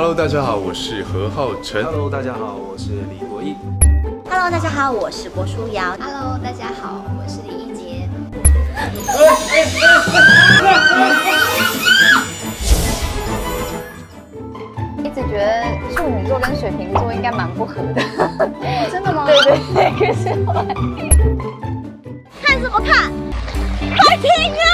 Hello，大家好，我是何浩晨。Hello，大家好，我是李国义。Hello，大家好，我是郭书瑶。Hello，大家好，我是李一杰。一直觉得处女座跟水瓶座应该蛮不合的。真的吗？对 对对，是我看什么看？快听啊！